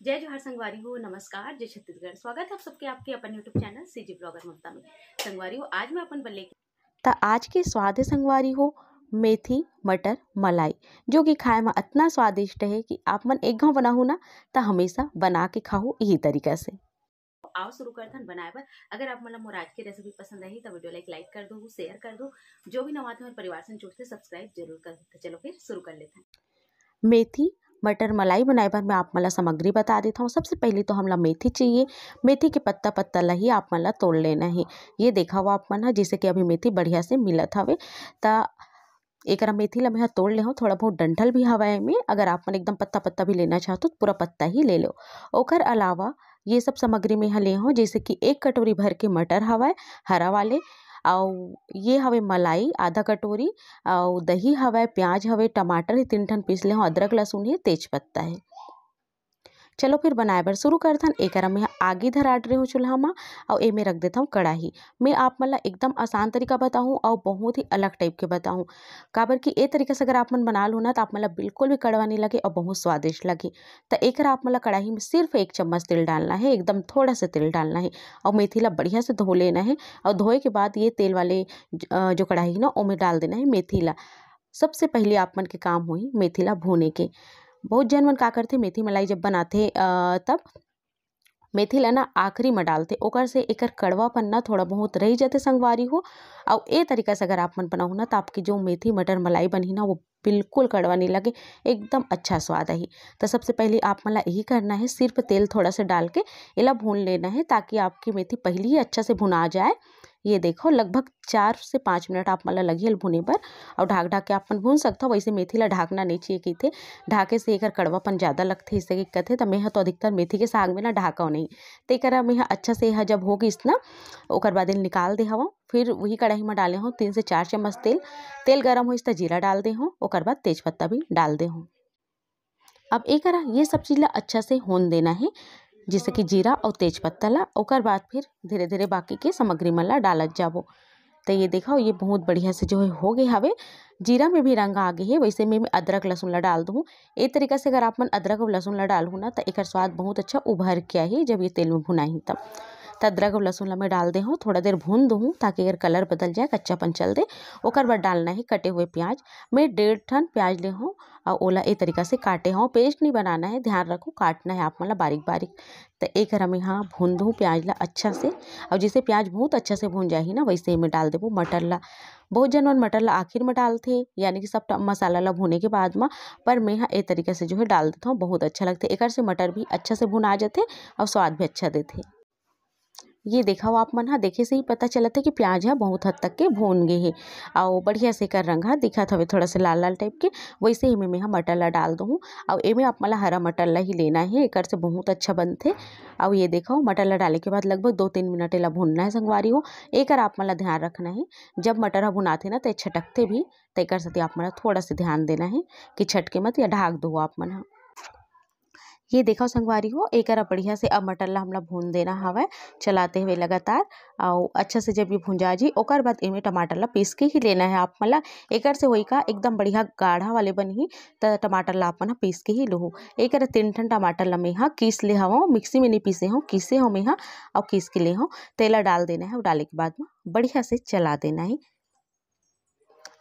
जय जोहर संगवारी हो नमस्कार जय छत्तीसगढ़। स्वागत है आप सबके आपके अपन YouTube channel CG blogger Mamta में। संगवारी हो आज मैं अपन बल्ले त आज के स्वाद है संगवारी हो मेथी मटर मलाई जो कि खाए में इतना स्वादिष्ट है कि आप मन एक घाव बनाहू ना तो हमेशा बना के खाओ यही तरीका से। आओ शुरू करते हैं बनाए पर। अगर आप मतलब मोर आज की रेसिपी पसंद आई तो वीडियो लाइक लाइक कर दो शेयर कर दो। जो भी नवाते हमारे परिवार से जुड़ते सब्सक्राइब ज़रूर कर तो चलो फिर शुरू कर लेते हैं। मेथी मटर मलाई बनाए बर मैं आप मला सामग्री बता देता हूँ। सबसे पहले तो हमला मेथी चाहिए। मेथी के पत्ता पत्ता ला ही आप मला तोड़ लेना है। ये देखा हुआ आप मन जैसे कि अभी मेथी बढ़िया से मिलत हवे। त एक मेथी ला मैं तोड़ ले हूँ। थोड़ा बहुत डंठल भी हवा में। अगर आप मन एकदम पत्ता पत्ता भी लेना चाहते तो पूरा पत्ता ही ले लो। ओकर अलावा ये सब सामग्री में यहाँ ले हूँ, जैसे कि एक कटोरी भर के मटर हवा हरा वाले। और ये हवे मलाई, आधा कटोरी और दही हवे प्याज हवे टमाटर तीन ठन पीस ले हूँ अदरक, लहसुन हे तेज पत्ता है। चलो फिर बनाए बर शुरू करथन। एक मैं आगे धराट रही हूँ चूल्हा में और ए में रख देता हूँ कढ़ाई मैं आप मन एकदम आसान तरीका बताऊँ, और बहुत ही अलग टाइप के बताऊँ। काबर कि ए तरीके से अगर आप मन बना लो ना तो आप मतलब बिल्कुल भी कड़वा नहीं लगे, और बहुत स्वादिष्ट लगे। तो एक आप मतलब कढ़ाई में सिर्फ़ एक चम्मच तेल डालना है, एकदम थोड़ा सा तेल डालना है, और मेथी ला बढ़िया से धो लेना है, और धोए के बाद ये तेल वाले जो कढ़ाई ना वो में डाल देना है मेथी ला। सबसे पहले आप मन के काम हुई मेथी ला भूने के। बहुत जन मन का करथे, मेथी मलाई जब बनाथे तब मेथी ला ना आखिरी में डालते ओकर से एकर कड़वापन ना थोड़ा बहुत रह जाते संगवारी हो। और ए तरीका से अगर आप मन बनाओ ना तो आपकी जो मेथी, मटर, मलाई बनी ना, वो बिल्कुल कड़वा नहीं लगे, एकदम अच्छा स्वाद आई तो सबसे पहले आप मला यही करना है, सिर्फ़ तेल थोड़ा सा डाल के इला भून लेना है ताकि आपकी मेथी पहले ही अच्छा से भुना जाए। ये देखो, लगभग चार से पाँच मिनट आप मतलब लगी भुने पर। और ढाक ढाक के आप भून सकते हो, वैसे मेथी ला ढाकना नहीं चाहिए कि थे। ढाके से एक कड़वापन ज़्यादा लगते इससे कि कहते तो मैं तो अधिकतर मेथी के साग में ना ढाका नहीं। तो एक मैं अच्छा से यह जब होगी ना ओकर बाद निकाल दे हवा। फिर वही कढ़ाई में डाले हूँ तीन से चार चम्मच तेल। तेल गर्म हो तो जीरा डाल दे हूँ और बाद तेजपत्ता भी डाल दे हूँ। अब एक ये सब चीज़ ला अच्छा से होन देना है। जैसे कि जीरा और तेज पत्ता ला और बाद फिर धीरे धीरे बाकी के सामग्री मन ला डालत जाबो। तो ये देखा, ये बहुत बढ़िया से जो है हो गए हवे। जीरा में भी रंग आ गए है, वैसे में मैं अदरक लहसुन ला डाल दूँ। ए तरीका से अगर आप मन अदरक और लहसुन ला डालू ना तो एक स्वाद बहुत अच्छा उभर के आई जब ये तेल में भुनाही तब। अदरक और लहसुन ला मैं डाल दे हूँ, थोड़ा देर भून दूँ ताकि अगर कलर बदल जाए, कच्चापन चल दे। ओकर बाद डालना है कटे हुए प्याज। मैं डेढ़ ठन प्याज ले हूँ, और ओला ए तरीका से काटे हूँ। पेस्ट नहीं बनाना है, ध्यान रखो, काटना है आप मतलब बारीक बारीक तो एक हम यहाँ भून दूँ प्याज ला अच्छा से। और जैसे प्याज बहुत अच्छा से भून जाही ना, वैसे ही मैं डाल देबो मटर ला। बहुत जन मटर ला आखिर में डालते यानी कि सब मसाला ला भूने के बाद में। पर मैं यहाँ ए तरीके से जो है डाल देता हूँ, बहुत अच्छा लगता है। एक से मटर भी अच्छा से भुना जाते और स्वाद भी अच्छा देते ये देखा हो आप मन, हा, देखे से ही पता चलत है कि प्याज, है, बहुत हद तक के भून गए है। और बढ़िया से कर रंग, हा, दिखत हवे थोड़ा सा लाल लाल टाइप के। वैसे ही मैं मटर ला डाल दूँ। और एमे आप मला हरा मटर ला ही लेना है एक से बहुत अच्छा बनते और ये देखो मटर ला डाले के बाद लगभग दो तीन मिनट ला भूनना है संगवारी हो एक आप मला ध्यान रखना है, जब मटर, हा, भुनाते ना तो छटकते भी तो एक साथ आप मला थोड़ा सा ध्यान देना है कि छटके मत या ढाक दो आप मन, हा। ये देखो संगवारी हो एक बढ़िया से अब मटर ला हमला भून देना हवा, चलाते हुए लगातार। और अच्छा से जब ये भुंजा जी, ओकर बाद इमें टमाटर ला पीस के ही लेना है आप मला। एक से वही का, एकदम बढ़िया गाढ़ा वाले बनी तो टमाटर ला आप पीस के ही लो एक तीन ठन टमाटर ला मैं हाँ कीस ले हवा, मिक्सी में नहीं पीसे हूँ, कीसे हूँ मैं हाँ और कीस के ले हूँ, तेला डाल देना है और डाले के बाद में बढ़िया से चला देना है।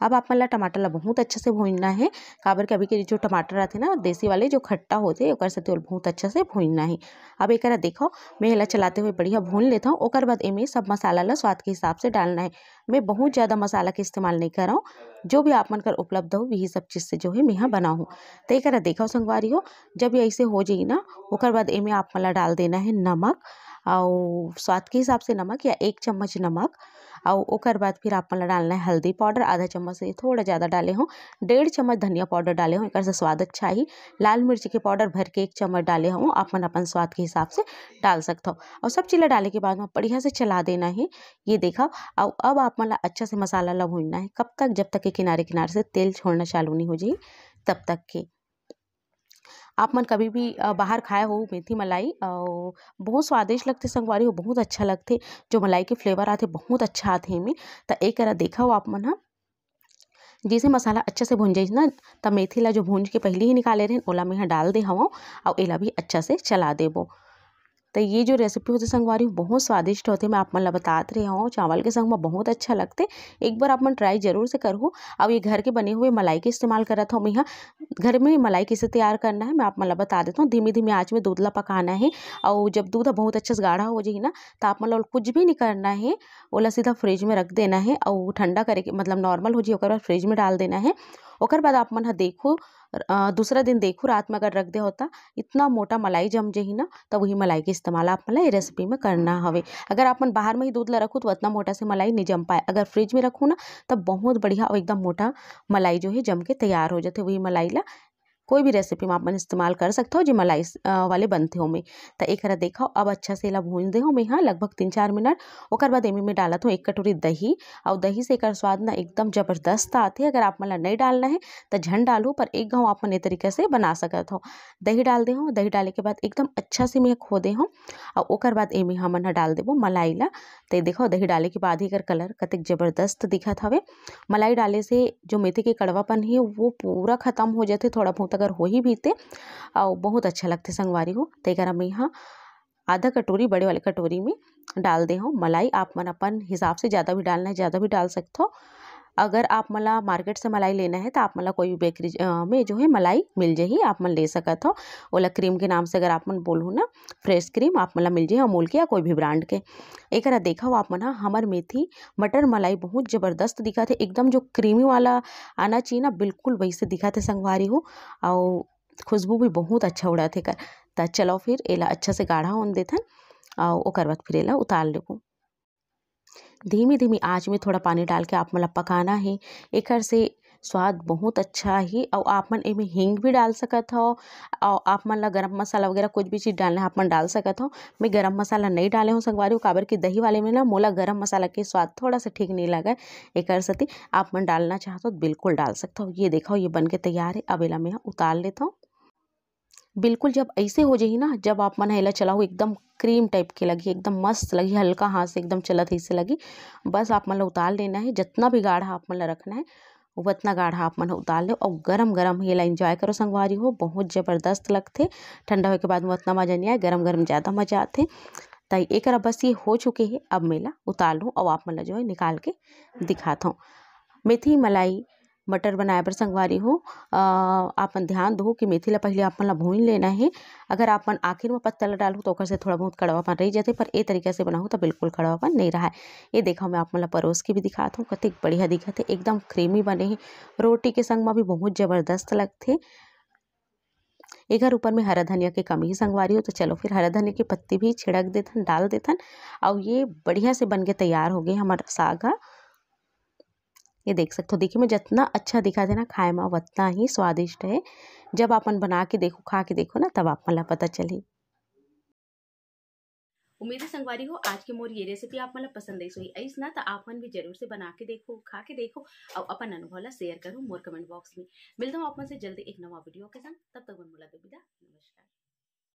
अब आप मतलब टमाटर ला बहुत अच्छा से भूनना है। काबर के अभी के जो टमाटर आते ना, देसी वाले जो खट्टा होते ओकर से बहुत अच्छा से भूनना है। अब एक देखो, मैं एला चलाते हुए बढ़िया भून लेता हूँ और बाद एमें सब मसाला ला स्वाद के हिसाब से डालना है। मैं बहुत ज़्यादा मसाला के इस्तेमाल नहीं कर रहा हूँ, जो भी आप मन कर उपलब्ध हो वही सब चीज़ से जो है मैं यहाँ बनाऊँ तो एक देखो संगवारी हो, जब ये ऐसे हो जाए ना, ओकर बाद एमें आप मला डाल देना है नमक, और स्वाद के हिसाब से नमक या एक चम्मच नमक। और बाद फिर आप मन डालना है हल्दी पाउडर, आधा चम्मच से थोड़ा ज़्यादा डाले हों, डेढ़ चम्मच धनिया पाउडर डाले हों एक स्वाद अच्छा ही, लाल मिर्च के पाउडर भर के एक चम्मच डाले हों आप मन अपन स्वाद के हिसाब से डाल सकते हो। और सब चीज़ें डाले के बाद में बढ़िया से चला देना है, ये देखा और अब आप मन अच्छा से मसाला ला भूनना है, कब तक, जब तक के किनारे किनारे से तेल छोड़ना चालू नहीं हो जाए, तब तक के। आप मन कभी भी बाहर खाए हो मेथी मलाई और बहुत स्वादिष्ट लगते संगवारी हो बहुत अच्छा लगते। जो मलाई के फ्लेवर आते बहुत अच्छा आते हैं तो एक करा देखा हो आप मन हा, जैसे मसाला अच्छा से भूंज ना, तब मेथी ला जो भूंज के पहले ही निकाले रहे, ओला में यहाँ डाल दे हवा और एला भी अच्छा से चला देबो तो ये जो रेसिपी होती संगवारी बहुत स्वादिष्ट होते मैं आप मन बतात रही हूँ, चावल के संग में बहुत अच्छा लगते एक बार आप मन ट्राई ज़रूर से करो। अब ये घर के बने हुए मलाई के इस्तेमाल कर रहा था, मैं यहाँ घर में मलाई कैसे तैयार करना है, मैं आप मन बता देता हूँ। धीमी धीमी आँच में दूध ला पकाना है और जब दूध बहुत अच्छे से गाढ़ा हो जाए ना तो आप मतलब कुछ भी नहीं करना है, ओला सीधा फ्रिज में रख देना है और ठंडा करके मतलब नॉर्मल हो जाए फ्रिज में डाल देना है। ओकर बाद आप मन हा देखो दूसरा दिन देखो, रात में अगर रख दे होता, इतना मोटा मलाई जम जही ना तो वही मलाई के इस्तेमाल आप मन रेसिपी में करना हवे। अगर आप मन बाहर में ही दूध ला रखो तो उतना मोटा से मलाई नहीं जम पाए। अगर फ्रिज में रखो ना तो बहुत बढ़िया और एकदम मोटा मलाई जो है जम के तैयार हो जाते वही मलाई ला कोई भी रेसिपी में आप इस्तेमाल कर सकते हो, जो मलाई वाले बनते हो में। तो एक हरा देखो, अब अच्छा से ला भून दे हो मैं यहाँ लगभग तीन चार मिनट। और बाद एमी में डालत हूँ एक कटोरी दही। और दही से एक स्वाद ना एकदम ज़बरदस्त आते अगर आप मन नहीं डालना है तो झन डालो, पर एक घाव आप मन तरीके से बना सकत हो। दही डाल दे हो, दही डाले के बाद एकदम अच्छा से मैं खो दे हो। और बाद एमे हमन ह डाल देबो मलाई ला। तो देखो, दही डाले के बाद ही एकर कलर कतेक ज़बरदस्त दिखत हवे। मलाई डाले से जो मेथी के कड़वापन है, वो पूरा खत्म हो जाते, थोड़ा बहुत अगर हो ही बीते और बहुत अच्छा लगते संगवारी हो तो अगर हम यहाँ आधा कटोरी, बड़े वाले कटोरी में डाल दे हूँ। मलाई आप मन अपन हिसाब से ज़्यादा भी डालना है, ज़्यादा भी डाल सकते हो। अगर आप मला मार्केट से मलाई लेना है तो आप मला कोई भी बेकरी में जो है मलाई मिल जाही आप मन ले सकत हो। ओला क्रीम के नाम से अगर आप मन बोलूँ ना फ्रेश क्रीम आप मला मिल जाही अमूल के या कोई भी ब्रांड के। एकरा देखा हो आप मन, हमर मेथी मटर मलाई बहुत ज़बरदस्त दिखा थे एकदम जो क्रीमी वाला आना चाहिए ना, बिल्कुल वैसे दिखा है संगवारी हो, और खुशबू भी बहुत अच्छा उड़ा है कर त चलो फिर, एला अच्छा से गाढ़ा होने देथन, और ओकर बाद फिर एला उतार लेबो। धीमी धीमी आँच में थोड़ा पानी डाल के आप मला पकाना है। एकर से स्वाद बहुत अच्छा ही और आप मन एमे हींग भी डाल सकत हो और आप मन ला गरम मसाला वगैरह कुछ भी चीज़ डालना है आप मन डाल सकत हो। मैं गरम मसाला नहीं डाले हूँ संगवारी हूँ, काबर की दही वाले में ना मोला गरम मसाला के स्वाद थोड़ा सा ठीक नहीं लगा। एकर सती आप मन डालना चाहते हो तो बिल्कुल डाल सकते हो। ये देखो, ये बन के तैयार है। अब एला मैं उतार लेता हूँ। बिल्कुल जब ऐसे हो जाही ना, जब आप मन हेला चलाओ एकदम क्रीम टाइप के लगी, एकदम मस्त लगी, हल्का हाथ से एकदम चलत ऐसे लगी, बस आप मन उतार लेना है, जितना भी गाढ़ा आप मन रखना है उतना गाढ़ा आप मन उतार लो और गरम गरम ये ला इंजॉय करो संगवारी हो, बहुत ज़बरदस्त लगते ठंडा होने के बाद में उतना मज़ा नहीं आए गरम गरम ज़्यादा मज़ा आते ताई, एक बस ये हो चुके हैं, अब मेला उतार लूँ और आप मन ला जो है निकाल के दिखाता हूँ। मेथी मलाई मटर बनाए बर संगवारी हो आपन ध्यान दो कि मेथी ला पहले आपन ला भून लेना है। अगर आपन आखिर में पत्ता ला डालू तो से थोड़ा बहुत कड़वापन रह जाते, पर ए तरीके से बनाऊँ तो बिल्कुल कड़वापन नहीं रहा है। ये देखो मैं आप मन ला परोस के भी दिखात हूँ, कतेक बढ़िया दिखत है, एकदम क्रीमी बने हैं। रोटी के संग में भी बहुत ज़बरदस्त लगते। एकर ऊपर में हरा धनिया के कमी ही संगवारी हो तो चलो फिर हरा धनिया की पत्ती भी छिड़क देथन, डाल देथन। और ये बढ़िया से बन के तैयार हो गए हमारा साग। ये देख सकते हो। देखिए, में जितना अच्छा दिखा देना खाए में उतना ही स्वादिष्ट है। जब अपन बना के देखो, खा के देखो ना, तब आप मला पता चली। उम्मीद है संगवारी हो, आज के मोर ये रेसिपी आप मतलब पसंद आई सोई ऐस ना तो आप मन भी ज़रूर से बना के देखो, खा के देखो, और अपन अनुभव ला शेयर करो मोर कमेंट बॉक्स में। मिलता हूँ आप मन से जल्दी एक नवा वीडियो के संग तब तक मन मुला नमस्कार।